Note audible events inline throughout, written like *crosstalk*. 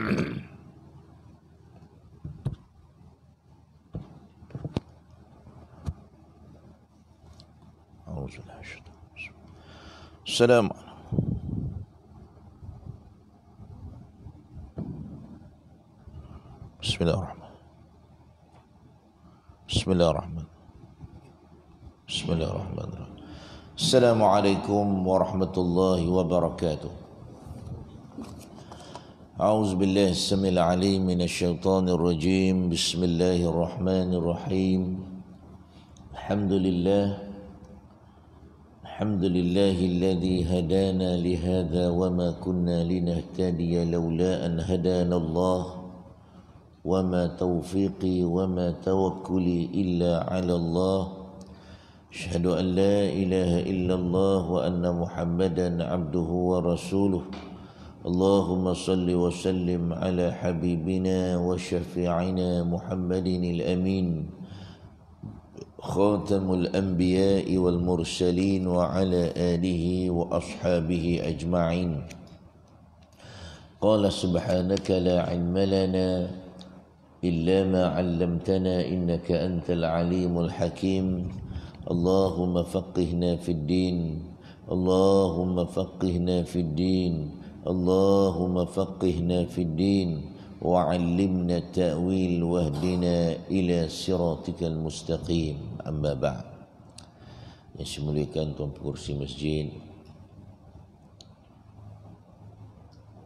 السلام بسم الله الرحمن بسم الله الرحمن بسم الله الرحمن الرحيم. السلام عليكم ورحمة الله وبركاته. أعوذ بالله السميع العليم من الشيطان الرجيم. بسم الله الرحمن الرحيم. الحمد لله. الحمد لله الذي هدانا لهذا وما كنا لنهتدي لولا أن هدانا الله. وما توفيقي وما توكلي إلا على الله. أشهد أن لا إله إلا الله وأن محمدا عبده ورسوله. اللهم صل وسلم على حبيبنا وشفيعنا محمد الأمين خاتم الأنبياء والمرسلين وعلى آله وأصحابه أجمعين. قال سبحانك لا علم لنا إلا ما علمتنا إنك أنت العليم الحكيم. اللهم فقهنا في الدين اللهم فقهنا في الدين. اللهم فقهنا في الدين وعلمنا التأويل واهدنا إلى صراطك المستقيم amma ba'd yang semuliakan tuan pengurusi masjid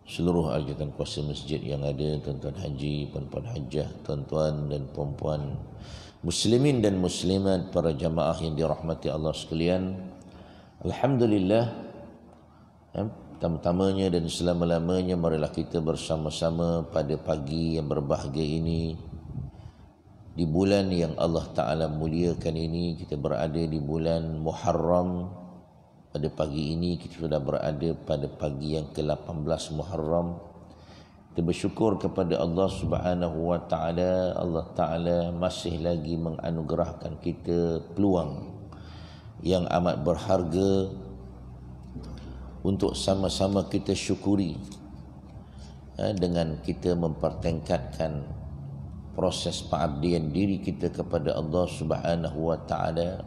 seluruh ajudan kuasa masjid yang ada tuan-tuan haji, puan-puan hajah, tuan-tuan dan puan-puan muslimin dan muslimat para jamaah yang dirahmati Allah sekalian. Alhamdulillah. Ya, pertama-tamanya dan selama-lamanya marilah kita bersama-sama pada pagi yang berbahagia ini. Di bulan yang Allah Ta'ala muliakan ini kita berada di bulan Muharram. Pada pagi ini kita sudah berada pada pagi yang ke-18 Muharram. Kita bersyukur kepada Allah Subhanahu Wa Ta'ala. Allah Ta'ala masih lagi menganugerahkan kita peluang yang amat berharga untuk sama-sama kita syukuri eh, dengan kita mempertingkatkan proses pengabdian diri kita kepada Allah Subhanahu wa taala.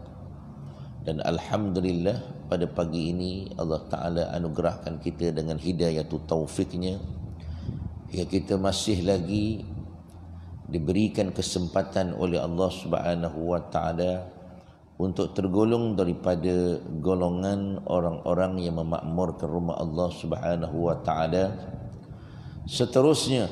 Dan alhamdulillah pada pagi ini Allah taala anugerahkan kita dengan hidayah tu taufiknya. Ya kita masih lagi diberikan kesempatan oleh Allah Subhanahu wa taala untuk tergolong daripada golongan orang-orang yang memakmurkan rumah Allah Subhanahu wa taala. Seterusnya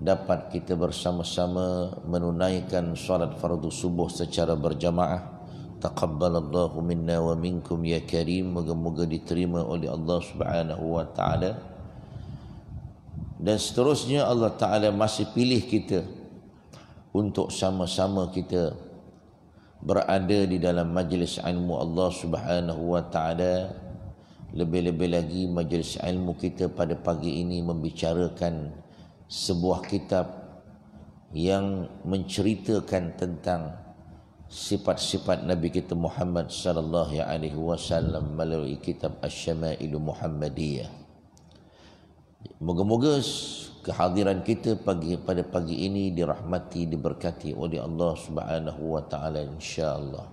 dapat kita bersama-sama menunaikan solat fardu subuh secara berjamaah. Taqabbalallahu minna wa minkum ya karim. Moga-moga diterima oleh Allah Subhanahu wa taala. Dan seterusnya Allah taala masih pilih kita untuk sama-sama kita berada di dalam majlis ilmu Allah Subhanahu wa taala lebih-lebih lagi majlis ilmu kita pada pagi ini membicarakan sebuah kitab yang menceritakan tentang sifat-sifat Nabi kita Muhammad sallallahu alaihi wasallam melalui kitab Asy-Syama'il Muhammadiyah. Moga-moga kehadiran kita pagi pada pagi ini dirahmati diberkati oleh Allah Subhanahu wa taala insya-Allah.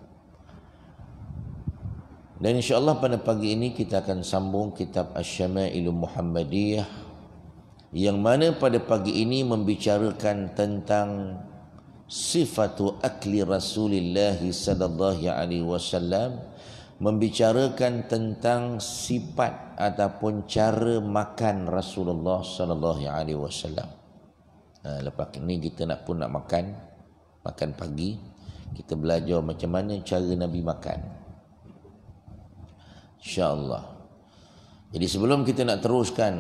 Dan insya-Allah pada pagi ini kita akan sambung kitab Asy-Syama'il Muhammadiyah yang mana pada pagi ini membicarakan tentang sifatu akli Rasulullah sallallahu alaihi wasallam membicarakan tentang sifat ataupun cara makan Rasulullah sallallahu alaihi wasallam. Ha, lepas ini kita nak pun nak makan makan pagi kita belajar macam mana cara Nabi makan. Insya-Allah. Jadi sebelum kita nak teruskan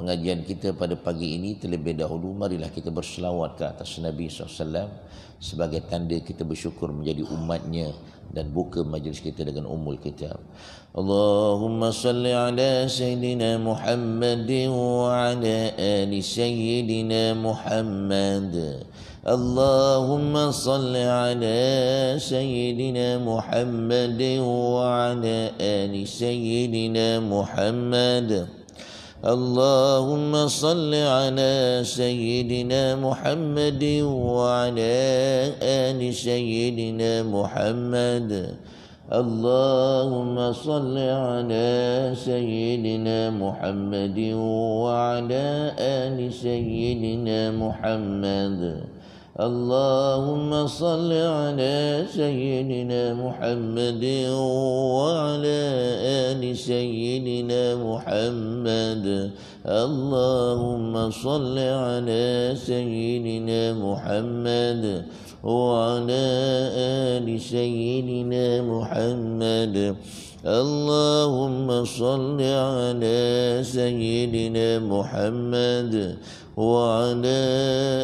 pengajian kita pada pagi ini terlebih dahulu marilah kita berselawat ke atas Nabi SAW sebagai tanda kita bersyukur menjadi umatnya dan buka majlis kita dengan umul kitab Allahumma salli ala Sayyidina Muhammad wa ala ali Sayyidina Muhammad. Salli ala Sayyidina Muhammad wa ala ali Sayyidina Muhammad اللهم صل على سيدنا محمد وعلى آل سيدنا محمد. اللهم صل على سيدنا محمد وعلى آل سيدنا محمد. اللهم صل على سيدنا محمد وعلى آل سيدنا محمد. اللهم صل على سيدنا محمد وعلى آل سيدنا محمد. اللهم صل على سيدنا محمد وعلى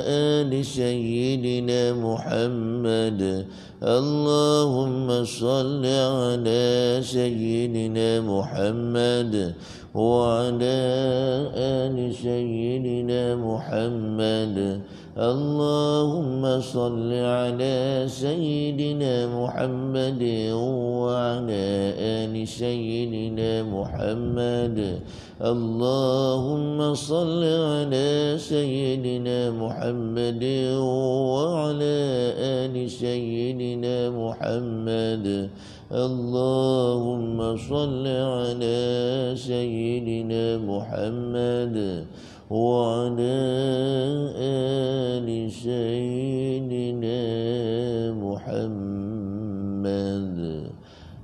آل سيدنا محمد. اللهم صل على سيدنا محمد وعلى آل سيدنا محمد. اللهم صل على سيدنا محمد وعلى آل سيدنا محمد. اللهم صل على سيدنا محمد وعلى آل سيدنا محمد. اللهم صل على سيدنا محمد وعلى آل سيدنا محمد.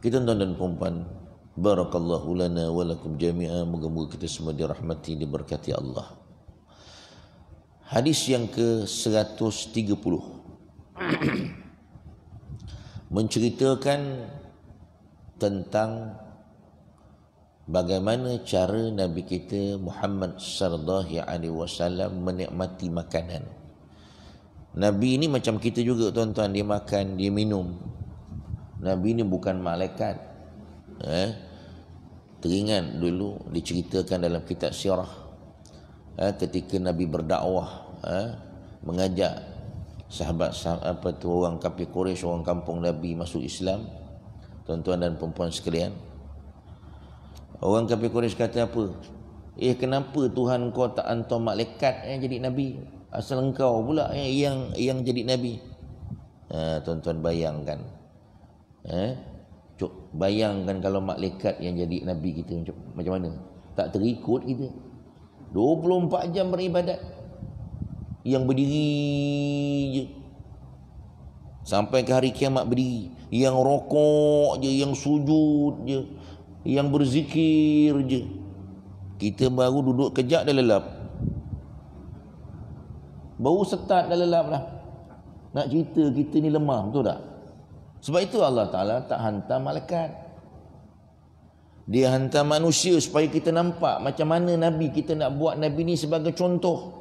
Kita tuan dan perempuan Barakallahu lana walakum jami'a Moga-moga kita semua dirahmati Diberkati Allah Hadis yang ke 130 *clears throat* Menceritakan Tentang Bagaimana cara Nabi kita Muhammad sallallahu alaihi wasallam menikmati makanan. Nabi ini macam kita juga tuan-tuan dia makan, dia minum. Nabi ni bukan malaikat. Eh? Teringat dulu diceritakan dalam kitab sirah. Eh? Ketika Nabi berdakwah. Eh? Mengajak sahabat, apa tu orang kafir Quraisy orang kampung Nabi masuk Islam. Tuan-tuan dan perempuan sekalian. Orang kafir Quraisy kata apa? Eh kenapa Tuhan kau tak hantar malaikat yang jadi Nabi? Asal engkau pula yang yang jadi Nabi. Ha, tuan-tuan bayangkan. Eh? Cuk, bayangkan kalau malaikat yang jadi nabi kita macam, macam mana? Tak terikut kita. 24 jam beribadat. Yang berdiri je. Sampai ke hari kiamat berdiri. Yang rokok je, yang sujud je. Yang berzikir je. Kita baru duduk kejap dah lelap. Baru start dah lelap lah. Nak cerita kita ni lemah, betul tak? Sebab itu Allah Ta'ala tak hantar malaikat. Dia hantar manusia supaya kita nampak macam mana Nabi kita nak buat Nabi ni sebagai contoh.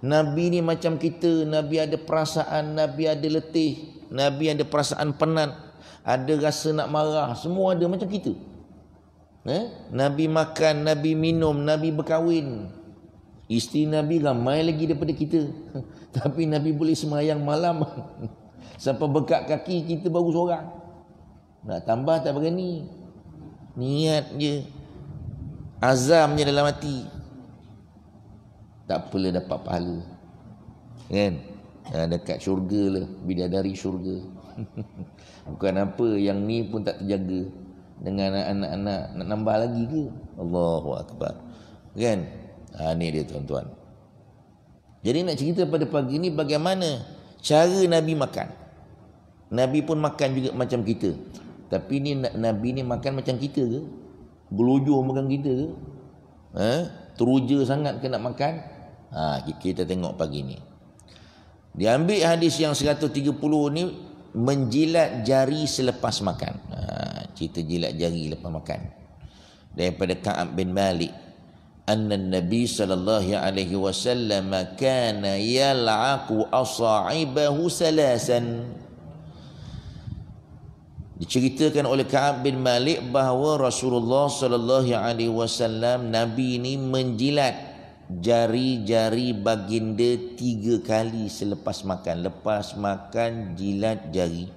Nabi ni macam kita, Nabi ada perasaan, Nabi ada letih, Nabi ada perasaan penat, ada rasa nak marah, semua ada macam kita. Eh? Nabi makan, Nabi minum, Nabi berkahwin. Isteri Nabi ramai lagi daripada kita. *laughs* Tapi Nabi boleh semayang malam. *laughs* Sampai bekat kaki kita baru seorang. Nak tambah tak berani. Niat je. Azam je dalam hati. Tak apalah dapat pahala. Kan? Ha, dekat syurga lah. Bidadari syurga. *laughs* Bukan apa yang ni pun tak terjaga. Dengan anak-anak nak nambah lagi ke? Allahu Akbar. Kan? Ha, ni dia tuan-tuan. Jadi nak cerita pada pagi ni bagaimana cara Nabi makan. Nabi pun makan juga macam kita. Tapi ni Nabi ni makan macam kita ke? Gelujur makan kita ke? Ha? Teruja sangat ke nak makan? Ha, kita tengok pagi ni. Diambil hadis yang 130 ni menjilat jari selepas makan. Ha, cerita jilat jari lepas makan. Daripada Ka'ab bin Malik anna Nabi sallallahu alaihi wasallam kana yal'aqu asa'ibahu salasan. Diceritakan oleh Ka'ab bin Malik bahawa Rasulullah sallallahu alaihi wasallam Nabi ini menjilat jari-jari baginda tiga kali selepas makan. Lepas makan jilat jari.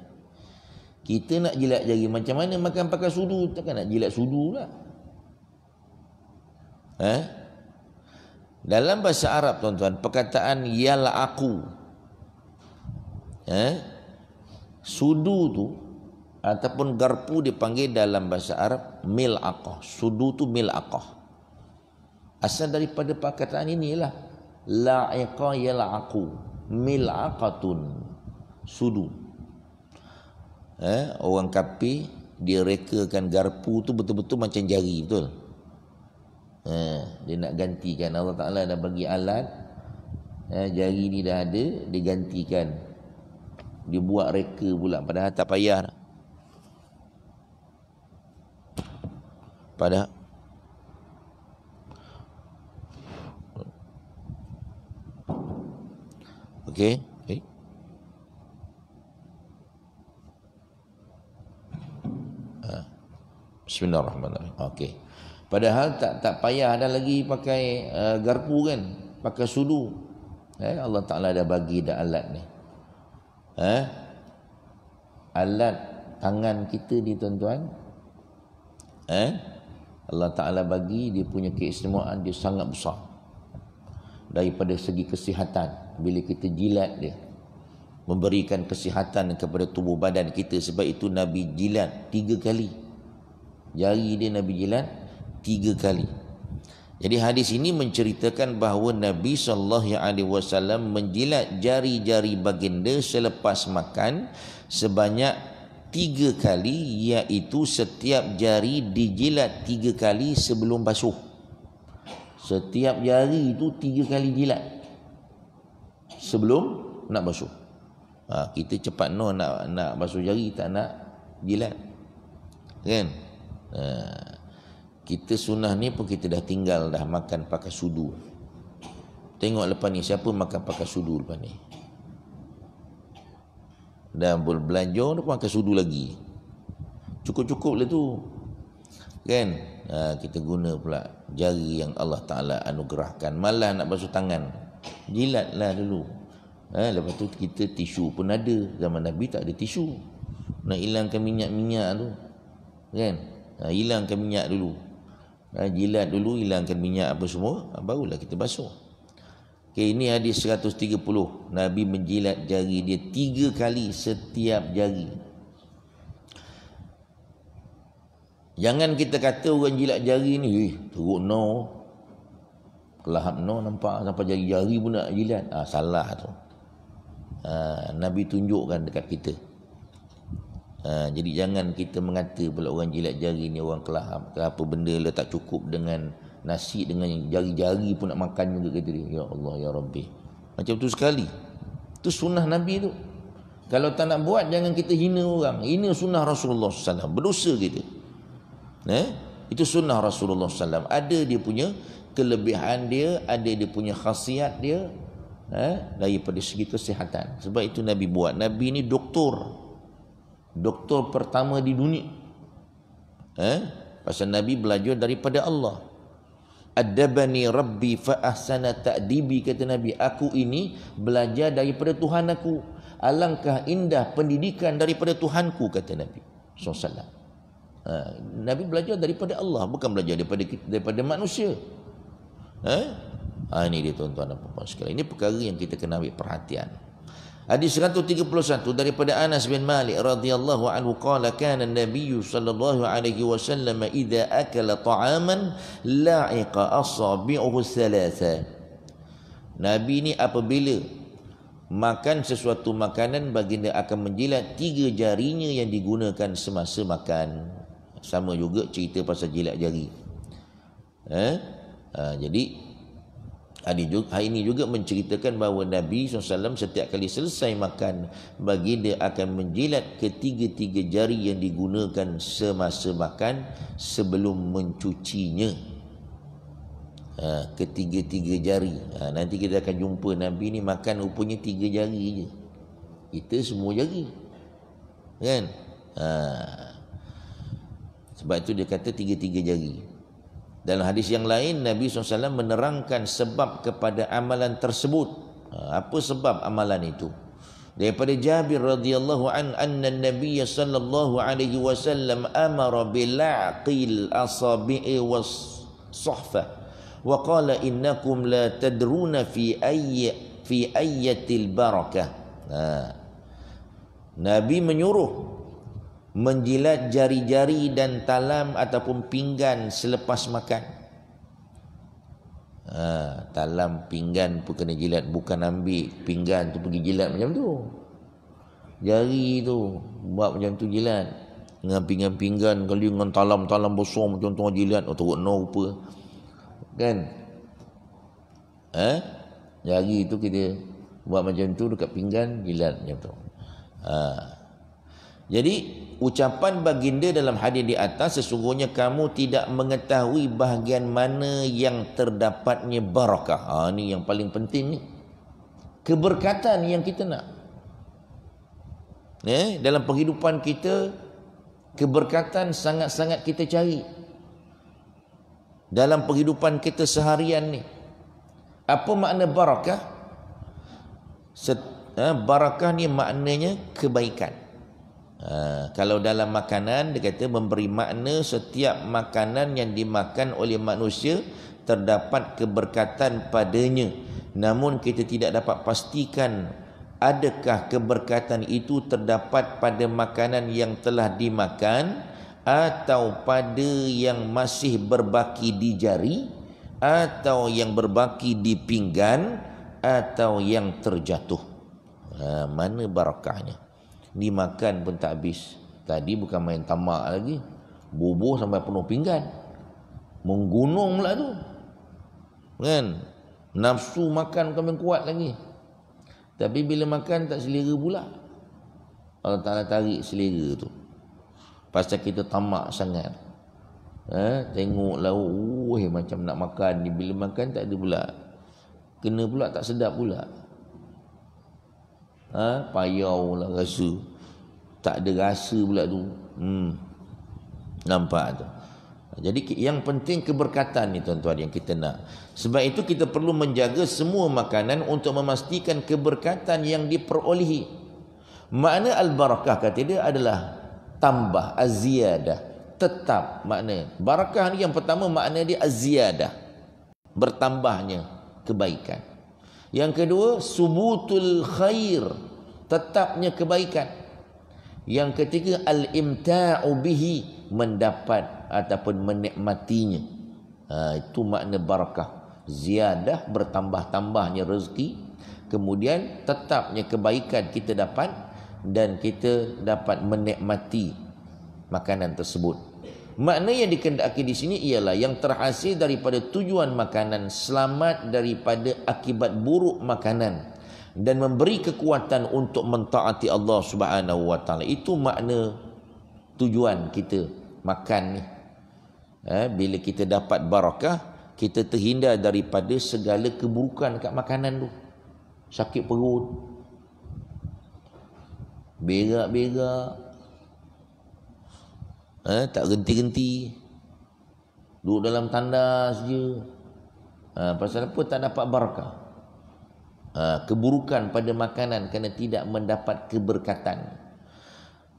Kita nak jilat jari macam mana makan pakai sudu? Takkan nak jilat sudu pula. Eh? Dalam bahasa Arab tuan-tuan, perkataan yala aku. Eh? Sudu tu ataupun garpu dipanggil dalam bahasa Arab mil'aqah. Sudu tu mil'aqah. Asal daripada perkataan inilah la'iqa yal'aqu mil'aqatun sudu. Eh, orang kapi dia rekakan garpu tu betul-betul macam jari betul. Eh, dia nak gantikan Allah Taala dah bagi alat eh, jari ni dah ada digantikan. Dia buat reka pula padahal tak payah. Padahal Okey. Okay. Ha. Bismillahirrahmanirrahim. Okey. Padahal tak tak payah ada lagi pakai uh, garpu kan, pakai sudu. Eh, Allah Taala dah bagi dah alat ni. Eh? Alat tangan kita ni tuan-tuan. Eh? Allah Taala bagi dia punya keistimewaan dia sangat besar. Daripada segi kesihatan bila kita jilat dia memberikan kesihatan kepada tubuh badan kita sebab itu Nabi jilat tiga kali jari dia Nabi jilat tiga kali jadi hadis ini menceritakan bahawa Nabi sallallahu alaihi wasallam menjilat jari-jari baginda selepas makan sebanyak tiga kali iaitu setiap jari dijilat tiga kali sebelum basuh setiap jari itu tiga kali jilat sebelum nak basuh. Ha, kita cepat no nak nak basuh jari tak nak jilat. Kan? Ha, kita sunnah ni pun kita dah tinggal dah makan pakai sudu. Tengok lepas ni siapa makan pakai sudu lepas ni. Dan berbelanja pun pakai sudu lagi. Cukup-cukup lah tu. Kan? Ha, kita guna pula jari yang Allah Ta'ala anugerahkan. Malah nak basuh tangan. Jilatlah dulu. Ha, lepas tu kita tisu pun ada. Zaman Nabi tak ada tisu. Nak hilangkan minyak-minyak tu. Kan? Ha, hilangkan minyak dulu. Ha, jilat dulu, hilangkan minyak apa semua. Ha, barulah kita basuh. Okay, ini hadis 130. Nabi menjilat jari dia tiga kali setiap jari. Jangan kita kata orang jilat jari ni, eh, teruk no. Kelahap no nampak sampai jari-jari pun nak jilat. Ah, salah tu ha, Nabi tunjukkan dekat kita ha, Jadi jangan kita mengata pula orang jilat jari ni orang kelahap ke apa benda lah tak cukup dengan nasi dengan jari-jari pun nak makan juga kata dia. Ya Allah Ya Rabbi. Macam tu sekali. Itu sunnah Nabi tu. Kalau tak nak buat jangan kita hina orang. Ini sunnah Rasulullah SAW Berdosa kita. Eh? Itu sunnah Rasulullah SAW Ada dia punya kelebihan dia Ada dia punya khasiat dia eh, daripada segi kesihatan. Sebab itu Nabi buat. Nabi ini doktor. Doktor pertama di dunia. Eh? Pasal Nabi belajar daripada Allah. Adabani Rabbi fa ahsana ta'dibi kata Nabi. Aku ini belajar daripada Tuhan aku. Alangkah indah pendidikan daripada Tuhanku kata Nabi. SAW. Ha, Nabi belajar daripada Allah bukan belajar daripada daripada manusia. Eh? Ha, ini dia tuan-tuan dan puan sekalian. Ini perkara yang kita kena ambil perhatian. Hadis 131 daripada Anas bin Malik radhiyallahu anhu qala kana an-nabiy sallallahu alaihi wasallam idza akala ta'aman la'iqa asabi'uhu thalatha. Nabi ni apabila makan sesuatu makanan baginda akan menjilat tiga jarinya yang digunakan semasa makan. Sama juga cerita pasal jilat jari. Eh? Ha, jadi Hari ini juga menceritakan bahawa Nabi SAW setiap kali selesai makan Baginda akan menjilat ketiga-tiga jari yang digunakan semasa makan Sebelum mencucinya. Ha, Ketiga-tiga jari. Ha, Nanti kita akan jumpa Nabi ni makan rupanya tiga jari je. Kita semua jari. Kan? Ha. Sebab itu dia kata tiga-tiga jari dalam hadis yang lain Nabi SAW menerangkan sebab kepada amalan tersebut. Ha, apa sebab amalan itu? Daripada Jabir radhiyallahu an anna Nabi sallallahu alaihi wasallam amara bil aqil asabi'i was sahfa wa qala innakum la tadruna fi ayyi fi ayyatil barakah. Ha. Nabi menyuruh menjilat jari-jari dan talam ataupun pinggan selepas makan. Ha, talam pinggan pun kena jilat bukan ambil pinggan tu pergi jilat macam tu. Jari tu buat macam tu jilat. Dengan pinggan-pinggan kali dengan talam-talam besar macam tu jilat oh teruk no rupa. Kan? Ha? Jari tu kita buat macam tu dekat pinggan jilat macam tu. Ha. Jadi ucapan baginda dalam hadis di atas sesungguhnya kamu tidak mengetahui bahagian mana yang terdapatnya barakah. Ha ni yang paling penting ni. Keberkatan yang kita nak. Eh, dalam kehidupan kita keberkatan sangat-sangat kita cari. Dalam kehidupan kita seharian ni. Apa makna barakah? Set, eh, barakah ni maknanya kebaikan. Ha, kalau dalam makanan dia kata memberi makna setiap makanan yang dimakan oleh manusia terdapat keberkatan padanya. Namun kita tidak dapat pastikan adakah keberkatan itu terdapat pada makanan yang telah dimakan atau pada yang masih berbaki di jari atau yang berbaki di pinggan atau yang terjatuh. Ha, mana barakahnya dimakan pun tak habis. Tadi bukan main tamak lagi. Bubuh sampai penuh pinggan. Menggunung pula tu. Kan? Nafsu makan bukan main kuat lagi. Tapi bila makan tak selera pula. Allah Ta'ala tarik selera tu. Pasal kita tamak sangat. Ha? Tengok lauk. Uh, macam nak makan. Bila makan tak ada pula. Kena pula tak sedap pula ha, payau lah rasa tak ada rasa pula tu. Hmm. nampak tu. Jadi yang penting keberkatan ni tuan-tuan yang kita nak. Sebab itu kita perlu menjaga semua makanan untuk memastikan keberkatan yang diperolehi. Makna al-barakah kata dia adalah tambah aziyadah. Tetap makna. Barakah ni yang pertama makna dia aziyadah. Bertambahnya kebaikan. Yang kedua subutul khair, tetapnya kebaikan. Yang ketiga al-imta'u bihi, mendapat ataupun menikmatinya. Ha, itu makna barakah. Ziyadah bertambah-tambahnya rezeki, kemudian tetapnya kebaikan kita dapat dan kita dapat menikmati makanan tersebut. Makna yang dikendaki di sini ialah yang terhasil daripada tujuan makanan selamat daripada akibat buruk makanan dan memberi kekuatan untuk mentaati Allah Subhanahu wa taala. Itu makna tujuan kita makan ni. Eh, bila kita dapat barakah, kita terhindar daripada segala keburukan kat makanan tu. Sakit perut. Berak-berak, eh, tak genti-genti duduk dalam tandas je ha, pasal apa tak dapat barakah ha, keburukan pada makanan kerana tidak mendapat keberkatan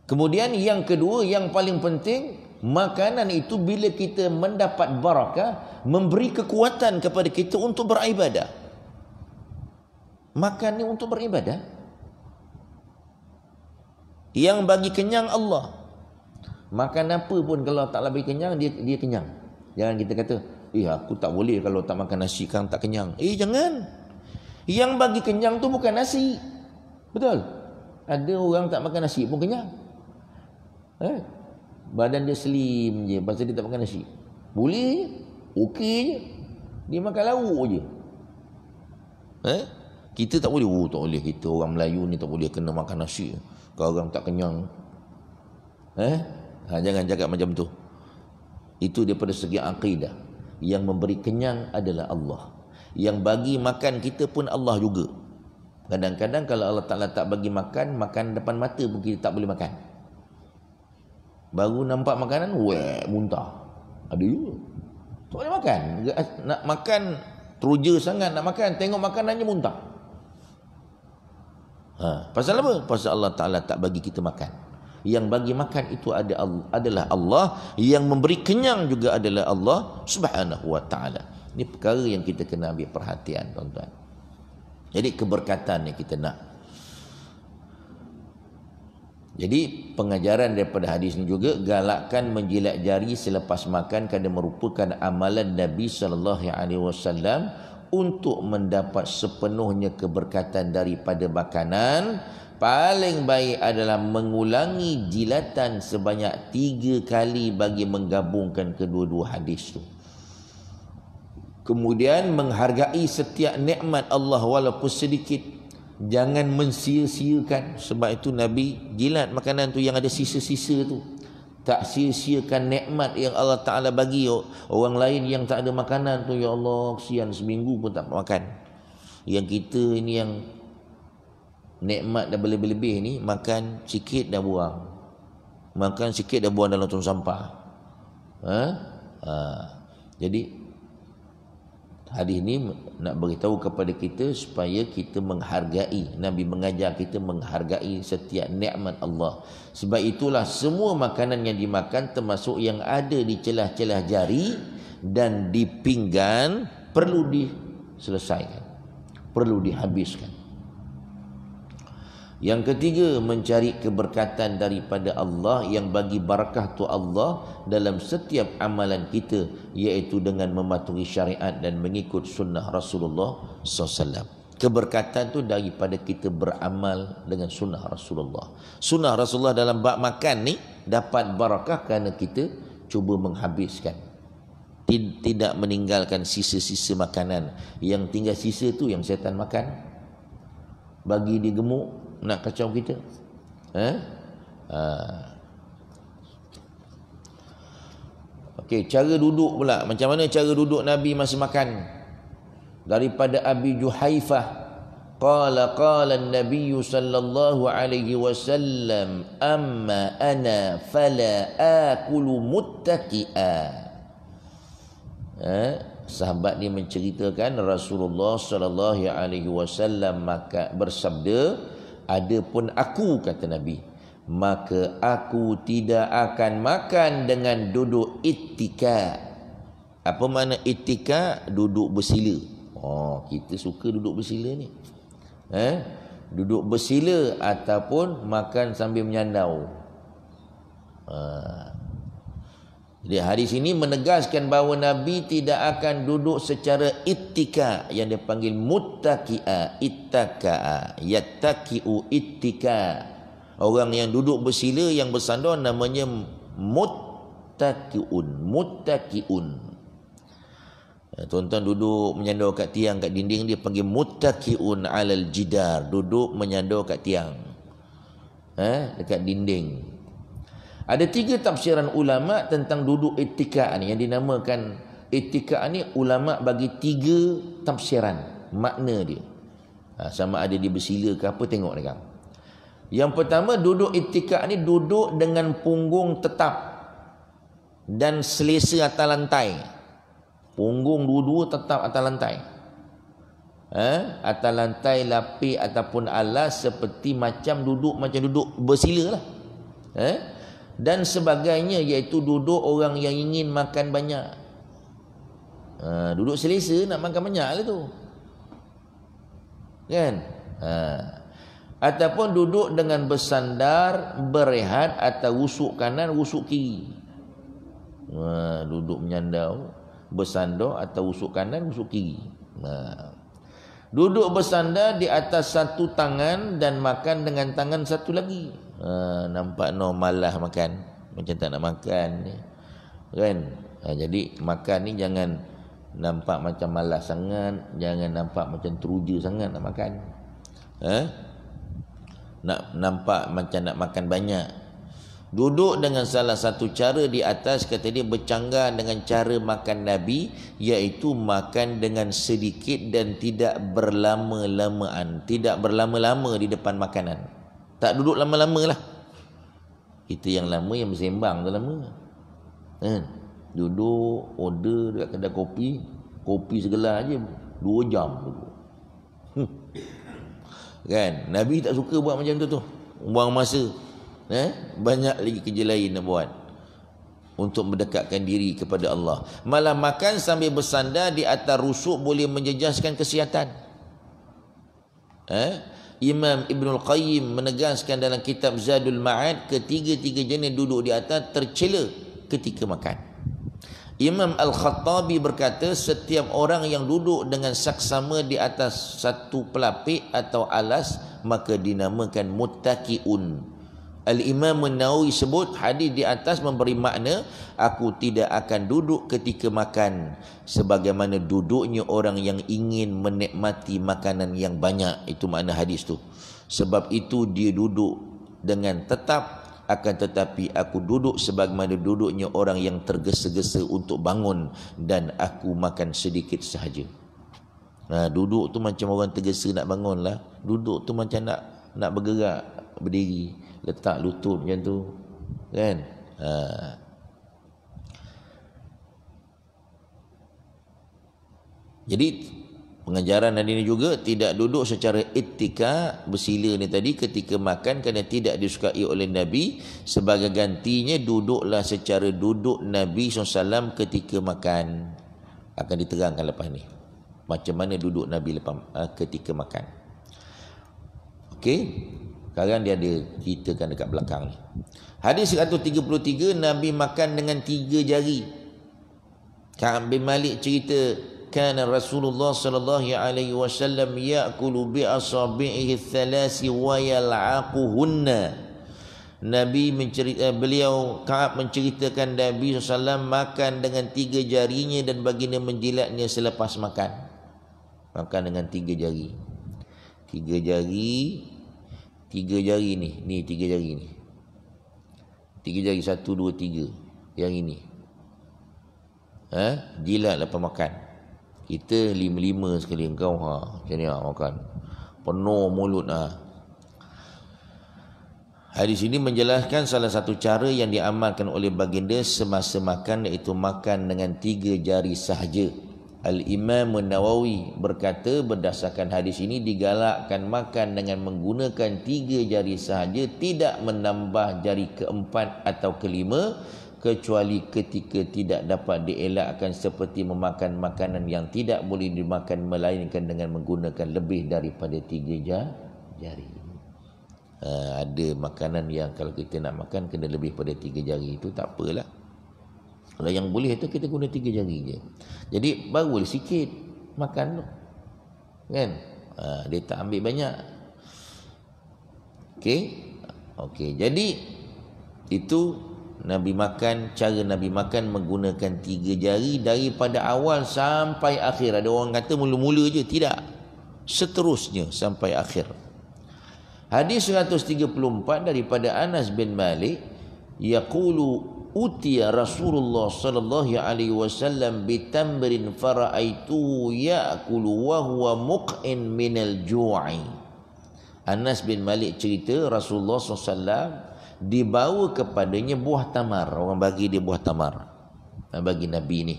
kemudian yang kedua yang paling penting makanan itu bila kita mendapat barakah memberi kekuatan kepada kita untuk beribadah makan ni untuk beribadah yang bagi kenyang Allah Makan apa pun kalau tak lebih kenyang dia dia kenyang. Jangan kita kata, "Eh aku tak boleh kalau tak makan nasi kan tak kenyang." Eh jangan. Yang bagi kenyang tu bukan nasi. Betul? Ada orang tak makan nasi pun kenyang. Eh? Badan dia slim je pasal dia tak makan nasi. Boleh je. Okey je. Dia makan lauk je. Eh? Kita tak boleh. Oh, tak boleh. Kita orang Melayu ni tak boleh kena makan nasi. Kalau orang tak kenyang. Eh? Ha, jangan jaga macam tu. Itu daripada segi akidah. Yang memberi kenyang adalah Allah. Yang bagi makan kita pun Allah juga. Kadang-kadang kalau Allah Ta'ala tak bagi makan, makan depan mata pun kita tak boleh makan. Baru nampak makanan, weh, muntah. Ada juga. Tak boleh makan. Nak makan, teruja sangat nak makan. Tengok makanannya muntah. Ha, pasal apa? Pasal Allah Ta'ala tak bagi kita makan. Yang bagi makan itu ada adalah Allah. Yang memberi kenyang juga adalah Allah Subhanahu Wa Ta'ala. Ini perkara yang kita kena ambil perhatian, tuan-tuan. Jadi keberkatan yang kita nak. Jadi pengajaran daripada hadis ini juga galakkan menjilat jari selepas makan kerana merupakan amalan Nabi sallallahu alaihi wasallam untuk mendapat sepenuhnya keberkatan daripada makanan paling baik adalah mengulangi jilatan sebanyak tiga kali bagi menggabungkan kedua-dua hadis itu. Kemudian menghargai setiap nikmat Allah walaupun sedikit. Jangan mensia-siakan. Sebab itu Nabi jilat makanan tu yang ada sisa-sisa tu. Tak sia-siakan nikmat yang Allah Ta'ala bagi. Orang lain yang tak ada makanan tu. Ya Allah, kesian seminggu pun tak makan. Yang kita ini yang nikmat dah berlebih-lebih ni. Makan sikit dah buang. Makan sikit dah buang dalam tong sampah. Ha? Ha. Jadi Hadis ini nak beritahu kepada kita supaya kita menghargai Nabi mengajar kita menghargai setiap nikmat Allah. Sebab itulah semua makanan yang dimakan termasuk yang ada di celah-celah jari dan di pinggan perlu diselesaikan. Perlu dihabiskan. Yang ketiga mencari keberkatan daripada Allah yang bagi barakah tu Allah dalam setiap amalan kita iaitu dengan mematuhi syariat dan mengikut sunnah Rasulullah SAW. Keberkatan tu daripada kita beramal dengan sunnah Rasulullah. Sunnah Rasulullah dalam bab makan ni dapat barakah kerana kita cuba menghabiskan. Tidak meninggalkan sisa-sisa makanan. Yang tinggal sisa tu yang syaitan makan. Bagi dia gemuk, nak kacau kita. Eh? Ha. Okey, cara duduk pula. Macam mana cara duduk Nabi masa makan? Daripada Abi Juhaifah Qala qala an-nabiy sallallahu alaihi wasallam amma ana fala akulu muttaqi'a. Eh? sahabat ni menceritakan Rasulullah sallallahu alaihi wasallam maka bersabda Adapun aku kata Nabi maka aku tidak akan makan dengan duduk ittika. Apa makna ittika? Duduk bersila. Oh, kita suka duduk bersila ni. Eh? Duduk bersila ataupun makan sambil menyandau. Ha. Jadi hadis ini menegaskan bahawa Nabi tidak akan duduk secara ittika yang dipanggil muttaqi'a ittaka'a yattaqi'u ittika. Orang yang duduk bersila yang bersandar namanya muttaqi'un, muttaqi'un. Ya, tuan-tuan duduk menyandar kat tiang kat dinding dia panggil muttaqi'un 'alal jidar, duduk menyandar kat tiang. Eh, dekat dinding. Ada tiga tafsiran ulama tentang duduk etika ni yang dinamakan etika ni ulama bagi tiga tafsiran makna dia. Ha, sama ada dia bersila ke apa tengok kan. Yang pertama duduk etika ni duduk dengan punggung tetap dan selesa atas lantai. Punggung dua-dua tetap atas lantai. Ha? Atas lantai lapik ataupun alas seperti macam duduk macam duduk bersila lah. Ha? Dan sebagainya iaitu duduk orang yang ingin makan banyak. Ha, duduk selesa nak makan banyak lah tu. Kan? Ha. Ataupun duduk dengan bersandar, berehat atau usuk kanan, usuk kiri. Ha, duduk menyandau, bersandar atau usuk kanan, usuk kiri. Ha. Duduk bersandar di atas satu tangan dan makan dengan tangan satu lagi. Ha, nampak no malah makan. Macam tak nak makan. Kan? Ha, jadi makan ni jangan nampak macam malas sangat. Jangan nampak macam teruja sangat nak makan. Ha? Nak nampak macam nak makan banyak. Duduk dengan salah satu cara di atas kata dia bercanggah dengan cara makan Nabi iaitu makan dengan sedikit dan tidak berlama-lamaan. Tidak berlama-lama di depan makanan. Tak duduk lama-lama lah. Kita yang lama yang bersembang tu lama. Kan? Duduk, order dekat kedai kopi. Kopi segala aja dua jam. Hmm. Kan? Nabi tak suka buat macam tu tu. Buang masa eh? banyak lagi kerja lain nak buat untuk mendekatkan diri kepada Allah. Malah makan sambil bersandar di atas rusuk boleh menjejaskan kesihatan. Eh? Imam Ibn Al-Qayyim menegaskan dalam kitab Zadul Ma'ad ketiga-tiga jenis duduk di atas tercela ketika makan. Imam Al-Khattabi berkata setiap orang yang duduk dengan saksama di atas satu pelapik atau alas maka dinamakan muttaqiun Al-Imam Nawawi sebut hadis di atas memberi makna aku tidak akan duduk ketika makan sebagaimana duduknya orang yang ingin menikmati makanan yang banyak. Itu makna hadis tu. Sebab itu dia duduk dengan tetap akan tetapi aku duduk sebagaimana duduknya orang yang tergesa-gesa untuk bangun dan aku makan sedikit sahaja. Nah, duduk tu macam orang tergesa nak bangun lah. Duduk tu macam nak nak bergerak, berdiri letak lutut macam tu kan? Ha. jadi pengajaran hari ini juga tidak duduk secara etika bersila ni tadi ketika makan kerana tidak disukai oleh Nabi. Sebagai gantinya duduklah secara duduk Nabi SAW ketika makan. Akan diterangkan lepas ni. Macam mana duduk Nabi lepas uh, ketika makan. Okey sekarang dia ada ceritakan dekat belakang ni. Hadis 133 Nabi makan dengan tiga jari. Ka'ab bin Malik cerita kana Rasulullah sallallahu alaihi wasallam ya'kulu bi asabihi thalasi wa yal'aquhunna. Nabi mencerita beliau Ka'ab menceritakan Nabi SAW makan dengan tiga jarinya dan baginda menjilatnya selepas makan. Makan dengan tiga jari. Tiga jari Tiga jari ni Ni tiga jari ni Tiga jari Satu, dua, tiga Yang ini ha? Jilat lepas makan Kita lima-lima sekali Engkau ha, Macam ni ha, makan Penuh mulut ha. Hadis ini menjelaskan salah satu cara yang diamalkan oleh baginda semasa makan iaitu makan dengan tiga jari sahaja. Al-Imam Nawawi berkata berdasarkan hadis ini digalakkan makan dengan menggunakan tiga jari sahaja tidak menambah jari keempat atau kelima kecuali ketika tidak dapat dielakkan seperti memakan makanan yang tidak boleh dimakan melainkan dengan menggunakan lebih daripada tiga jari. Ha, ada makanan yang kalau kita nak makan kena lebih pada tiga jari itu tak apalah. Kalau yang boleh itu kita guna tiga jari je. Jadi baru sikit makan tu. Kan? Ha, dia tak ambil banyak. Okey. Okey. Jadi itu Nabi makan cara Nabi makan menggunakan tiga jari daripada awal sampai akhir. Ada orang kata mula-mula je tidak. Seterusnya sampai akhir. Hadis 134 daripada Anas bin Malik yaqulu utiya Rasulullah sallallahu alaihi wasallam bitamrin faraitu ya'kulu wa huwa muqin minal ju'i. Anas bin Malik cerita Rasulullah SAW dibawa kepadanya buah tamar. Orang bagi dia buah tamar. Bagi Nabi ni.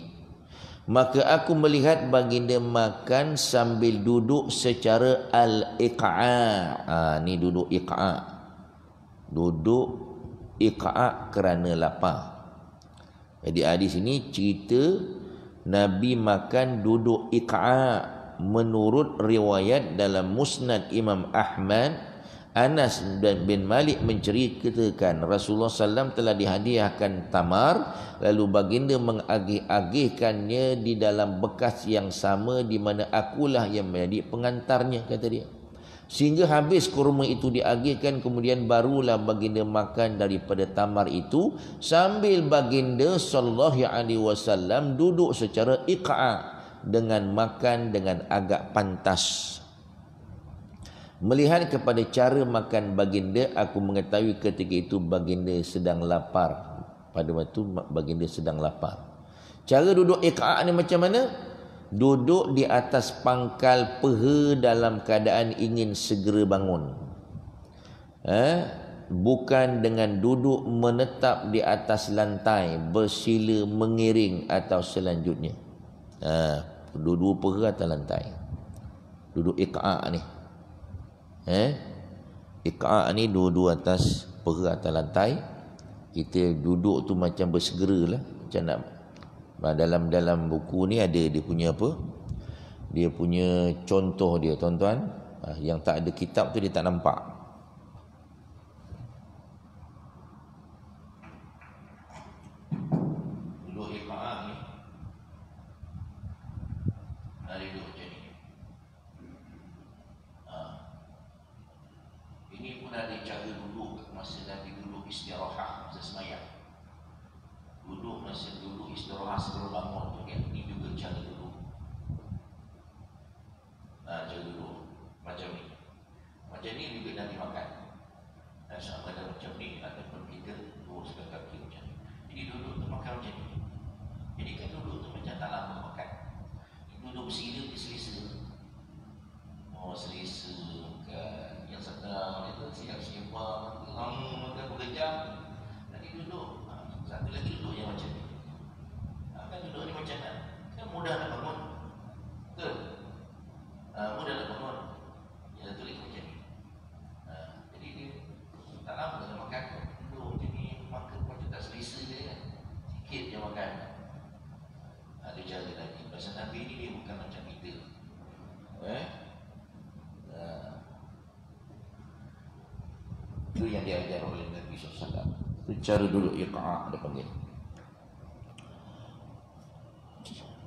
Maka aku melihat baginda makan sambil duduk secara al-iqa' ha, ni duduk iqa' duduk iqa' kerana lapar. Jadi hadis ini cerita Nabi makan duduk iqa' menurut riwayat dalam Musnad Imam Ahmad Anas bin Malik menceritakan Rasulullah SAW telah dihadiahkan tamar lalu baginda mengagih-agihkannya di dalam bekas yang sama di mana akulah yang menjadi pengantarnya kata dia sehingga habis kurma itu diagihkan kemudian barulah baginda makan daripada tamar itu sambil baginda sallallahu alaihi wasallam duduk secara iqa dengan makan dengan agak pantas Melihat kepada cara makan baginda, aku mengetahui ketika itu baginda sedang lapar. Pada waktu baginda sedang lapar. Cara duduk iqa'a ni macam mana? Duduk di atas pangkal peha dalam keadaan ingin segera bangun. Eh? Bukan dengan duduk menetap di atas lantai, bersila mengiring atau selanjutnya. Eh? Duduk peha atas lantai. Duduk iqa'a ni eh iqa ni dua-dua atas pera atas lantai kita duduk tu macam bersegera lah macam nak dalam dalam buku ni ada dia punya apa? Dia punya contoh dia tuan-tuan. Ah, yang tak ada kitab tu dia tak nampak cara duduk iqa' dia panggil.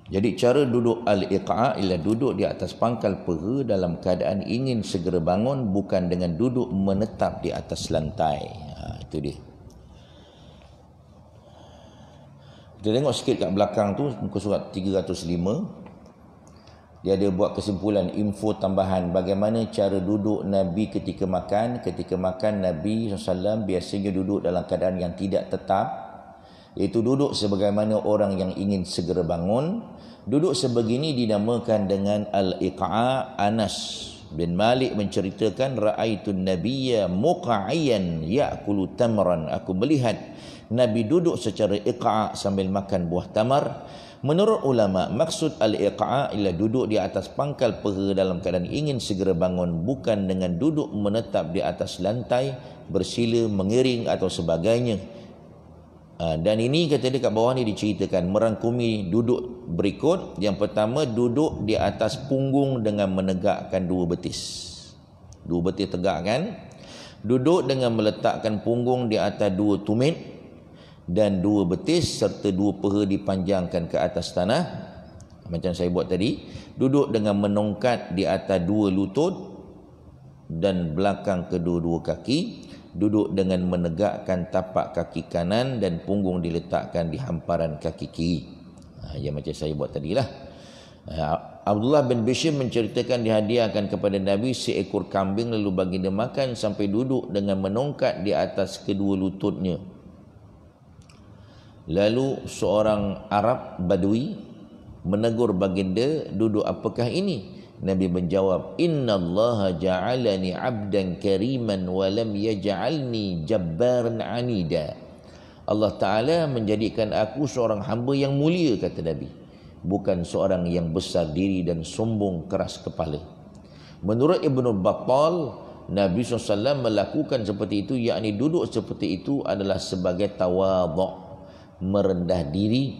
Jadi cara duduk al-iqa' ialah duduk di atas pangkal peha dalam keadaan ingin segera bangun bukan dengan duduk menetap di atas lantai. Ha, itu dia. Kita tengok sikit kat belakang tu muka surat 305 dia ada buat kesimpulan info tambahan bagaimana cara duduk Nabi ketika makan. Ketika makan Nabi SAW biasanya duduk dalam keadaan yang tidak tetap. Iaitu duduk sebagaimana orang yang ingin segera bangun. Duduk sebegini dinamakan dengan Al-Iqa'a Anas bin Malik menceritakan ra'aitun nabiyya muqa'iyan ya'kulu tamran. Aku melihat Nabi duduk secara iqa' sambil makan buah tamar. Menurut ulama, maksud al-iqa' ialah duduk di atas pangkal peha dalam keadaan ingin segera bangun bukan dengan duduk menetap di atas lantai, bersila, mengiring atau sebagainya. Ha, dan ini kata dia kat bawah ni diceritakan merangkumi duduk berikut. Yang pertama duduk di atas punggung dengan menegakkan dua betis. Dua betis tegak kan? Duduk dengan meletakkan punggung di atas dua tumit dan dua betis serta dua peha dipanjangkan ke atas tanah. Macam saya buat tadi duduk dengan menongkat di atas dua lutut dan belakang kedua-dua kaki duduk dengan menegakkan tapak kaki kanan dan punggung diletakkan di hamparan kaki kiri. Yang macam saya buat tadilah. Ha, Abdullah bin Bishim menceritakan dihadiahkan kepada Nabi seekor kambing lalu bagi dia makan sampai duduk dengan menongkat di atas kedua lututnya Lalu seorang Arab Badui menegur baginda, duduk apakah ini? Nabi menjawab, Inna Allah ja'alani abdan kariman wa lam yaj'alni jabbaran anida. Allah Ta'ala menjadikan aku seorang hamba yang mulia, kata Nabi. Bukan seorang yang besar diri dan sombong keras kepala. Menurut Ibn Battal, Nabi SAW melakukan seperti itu, yakni duduk seperti itu adalah sebagai tawaduk merendah diri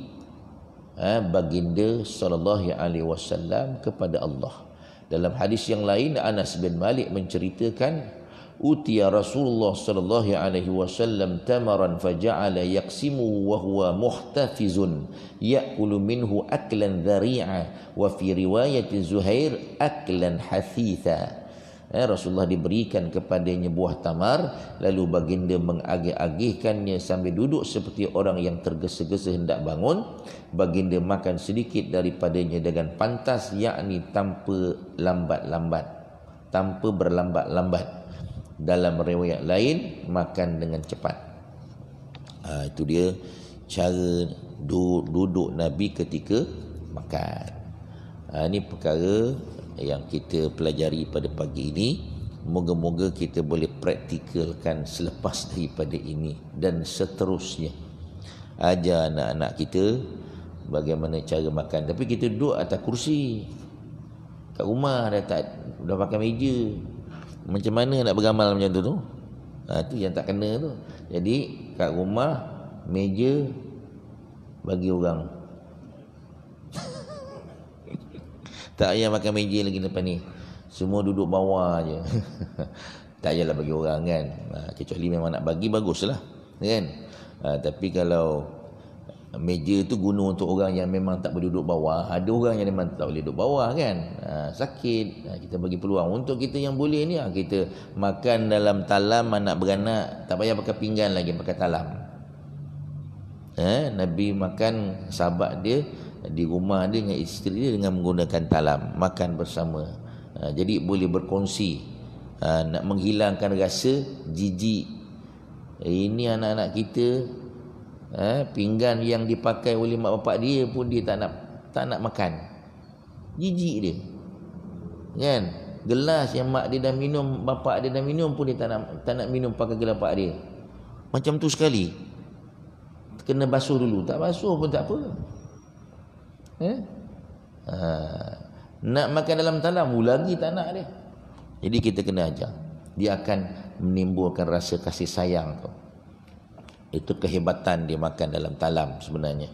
eh, baginda sallallahu alaihi wasallam kepada Allah. Dalam hadis yang lain Anas bin Malik menceritakan utiya Rasulullah sallallahu alaihi wasallam tamaran faja'ala yaqsimu wa huwa muhtafizun ya'kulu minhu aklan dhari'a wa fi riwayat Zuhair aklan hathitha eh, Rasulullah diberikan kepadanya buah tamar lalu baginda mengagih-agihkannya sambil duduk seperti orang yang tergesa-gesa hendak bangun baginda makan sedikit daripadanya dengan pantas yakni tanpa lambat-lambat tanpa berlambat-lambat dalam riwayat lain makan dengan cepat. Ha, itu dia cara duduk, duduk Nabi ketika makan. Ha, ini perkara yang kita pelajari pada pagi ini. Moga-moga kita boleh praktikalkan selepas daripada ini dan seterusnya. Ajar anak-anak kita bagaimana cara makan. Tapi kita duduk atas kursi. Kat rumah dah tak dah pakai meja. Macam mana nak beramal macam tu tu? Ha, tu yang tak kena tu. Jadi kat rumah meja bagi orang. Tak payah makan meja lagi depan ni. Semua duduk bawah aje. *laughs* tak payahlah bagi orang kan. Ha, kecuali memang nak bagi baguslah. Kan? Ha, tapi kalau meja tu guna untuk orang yang memang tak boleh duduk bawah ada orang yang memang tak boleh duduk bawah kan ha, sakit kita bagi peluang untuk kita yang boleh ni kita makan dalam talam anak beranak tak payah pakai pinggan lagi pakai talam ha, Nabi makan sahabat dia di rumah dia dengan isteri dia dengan menggunakan talam makan bersama. Ha, jadi boleh berkongsi ha, nak menghilangkan rasa jijik. Ini anak-anak kita eh, pinggan yang dipakai oleh mak bapak dia pun dia tak nak tak nak makan. Jijik dia. Kan? Gelas yang mak dia dah minum bapak dia dah minum pun dia tak nak tak nak minum pakai gelas bapak dia. Macam tu sekali. Kena basuh dulu. Tak basuh pun tak apa eh ha. nak makan dalam talam lagi tak nak dia jadi kita kena ajar dia akan menimbulkan rasa kasih sayang tu itu kehebatan dia makan dalam talam sebenarnya.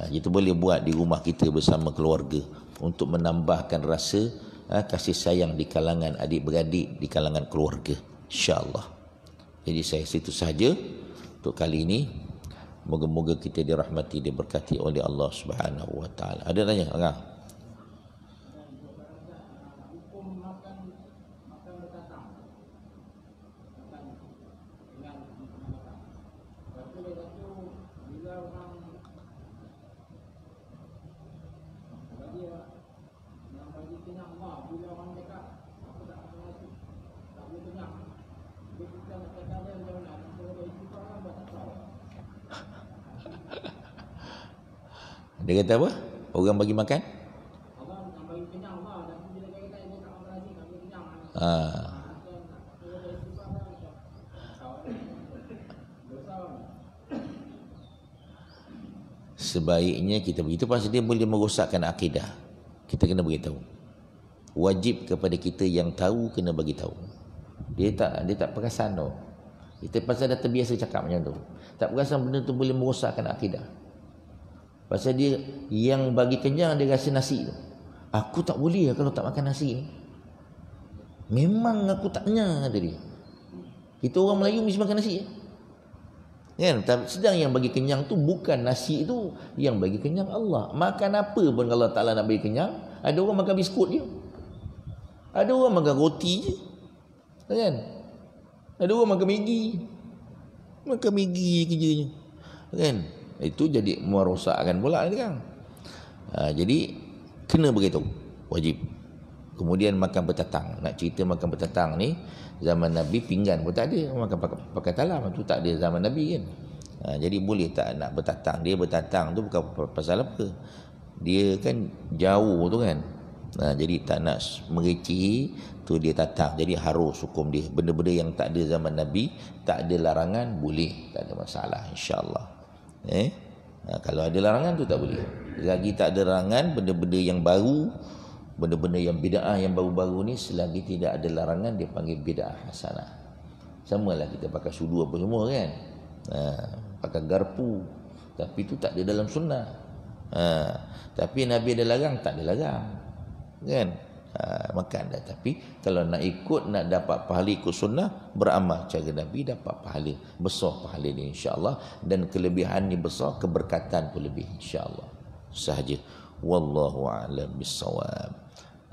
Ha, itu boleh buat di rumah kita bersama keluarga untuk menambahkan rasa ha, kasih sayang di kalangan adik-beradik, di kalangan keluarga. InsyaAllah. Jadi saya situ saja untuk kali ini. Moga-moga kita dirahmati, diberkati oleh Allah Subhanahu Wa Taala. Ada tanya? Enggak? Dia kata apa? Orang bagi makan? Ha. Sebaiknya kita begitu pasal dia boleh merosakkan akidah. Kita kena beritahu. Wajib kepada kita yang tahu kena bagi tahu. Dia tak dia tak perasan tu. Kita pasal dah terbiasa cakap macam tu. Tak perasan benda tu boleh merosakkan akidah. Pasal dia yang bagi kenyang dia rasa nasi tu. Aku tak boleh lah kalau tak makan nasi ni. Memang aku tak kenyang kata dia. Kita orang Melayu mesti makan nasi ya. Kan? Sedang yang bagi kenyang tu bukan nasi tu yang bagi kenyang Allah. Makan apa pun Allah Taala nak bagi kenyang, ada orang makan biskut je. Ada orang makan roti je. Kan? Ada orang makan Maggi. Makan Maggi kerjanya. Kan? Itu jadi merosakkan pula kan. Ha, jadi kena begitu wajib. Kemudian makan bertatang nak cerita makan bertatang ni zaman Nabi pinggan pun tak ada. Makan pakai, pakai talam tu tak ada zaman Nabi kan. Ha, jadi boleh tak nak bertatang? Dia bertatang tu bukan pasal apa? Dia kan jauh tu kan. Ha, jadi tak nak mereci tu dia tatang. Jadi harus hukum dia. Benda-benda yang tak ada zaman Nabi tak ada larangan boleh. Tak ada masalah insyaAllah Eh? Ha, kalau ada larangan tu tak boleh. Lagi tak ada larangan benda-benda yang baru, benda-benda yang bid'ah yang baru-baru ni selagi tidak ada larangan dia panggil bid'ah hasanah. Sama lah kita pakai sudu apa semua kan. Ha, pakai garpu. Tapi tu tak ada dalam sunnah. Ha, tapi Nabi ada larang, tak ada larang. Kan? Ha, makan dah tapi kalau nak ikut nak dapat pahala ikut sunnah beramal cara Nabi dapat pahala besar pahala ni insyaallah. Dan kelebihan ni besar keberkatan pun lebih insyaallah. Sahaja. Wallahu a'lam bissawab.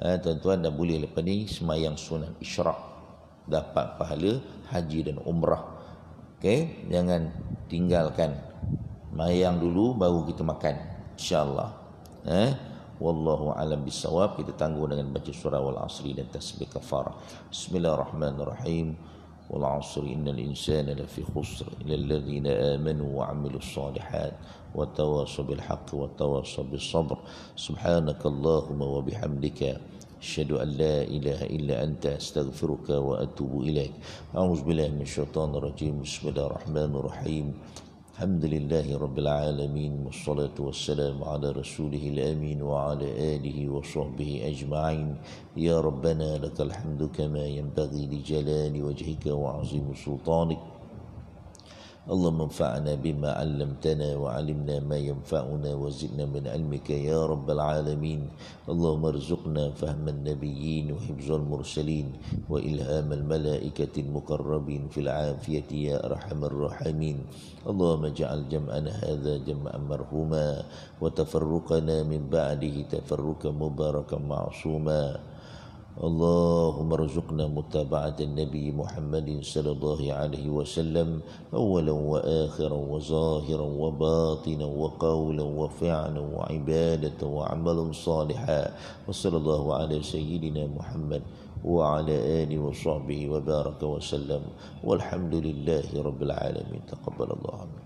Ha, tuan-tuan dah boleh lepas ni semayang sunat isyraq dapat pahala haji dan umrah. Okey? Jangan tinggalkan. Mayang dulu baru kita makan. Insyaallah. Eh wallahu alam bisawab kita tangguh dengan baca surah wal asri dan tasbih kafarah bismillahirrahmanirrahim wal asri innal insana lafi khusr illa alladhina amanu wa amilus salihat wa tawassaw bil haqq wa tawassaw bis sabr subhanakallahumma wa bihamdika أشهد أن لا إله إلا أنت أستغفرك وأتوب إليك أعوذ بالله من الشيطان الرجيم بسم الله الرحمن الرحيم الحمد لله رب العالمين والصلاة والسلام على رسوله الأمين وعلى آله وصحبه أجمعين. يا ربنا لك الحمد كما ينبغي لجلال وجهك وعظيم سلطانك. اللهم انفعنا بما علمتنا وعلمنا ما ينفعنا وزدنا من علمك يا رب العالمين. اللهم ارزقنا فهم النبيين وحفظ المرسلين وإلهام الملائكة المقربين في العافية يا أرحم الراحمين. اللهم اجعل جمعنا هذا جمعا مرحوما وتفرقنا من بعده تفرقا مباركا معصوما. اللهم ارزقنا متابعة النبي محمد صلى الله عليه وسلم أولا وآخرا وظاهرا وباطنا وقولا وفعلا وعبادة وعملا صالحا وصلى الله على سيدنا محمد وعلى آله وصحبه وبارك وسلم والحمد لله رب العالمين. تقبل الله منه